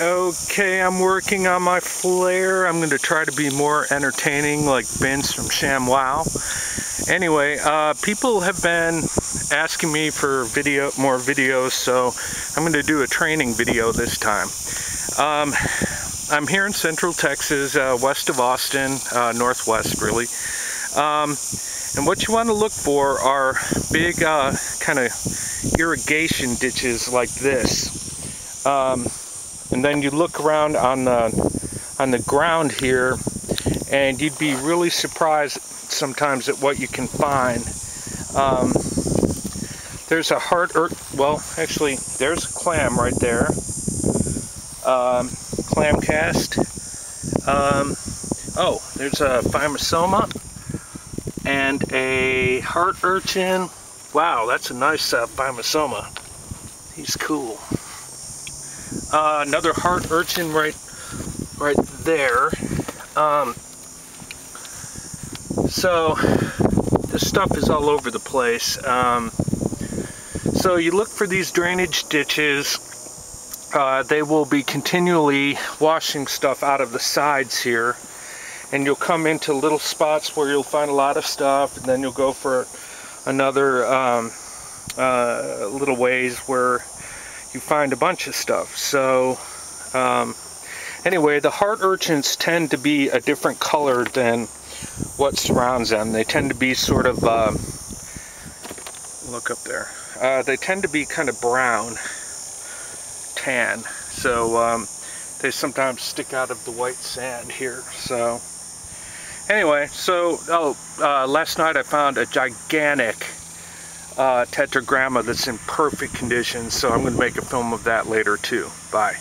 Okay, I'm working on my flair. I'm going to try to be more entertaining like Vince from ShamWow. Anyway, uh, people have been asking me for video, more videos, so I'm going to do a training video this time. Um, I'm here in Central Texas, uh, west of Austin, uh, northwest really. Um, and what you want to look for are big uh, kind of irrigation ditches like this. Um, and then you look around on the on the ground here and you'd be really surprised sometimes at what you can find. Um, there's a heart well actually there's a clam right there. Um, clam cast. Um, oh there's a phymosoma and a heart urchin. Wow that's a nice uh, phymosoma. He's cool uh, another heart urchin right, right there. Um, so this stuff is all over the place. Um, so you look for these drainage ditches. Uh, they will be continually washing stuff out of the sides here. And you'll come into little spots where you'll find a lot of stuff. And then you'll go for another um, uh, little ways where you find a bunch of stuff. So um, anyway, the heart urchins tend to be a different color than what surrounds them. They tend to be sort of, uh, look up there, uh, they tend to be kind of brown, tan. So um, they sometimes stick out of the white sand here. So anyway, so oh, uh, last night I found a gigantic uh, tetragramma that's in perfect condition, so I'm going to make a film of that later too. Bye.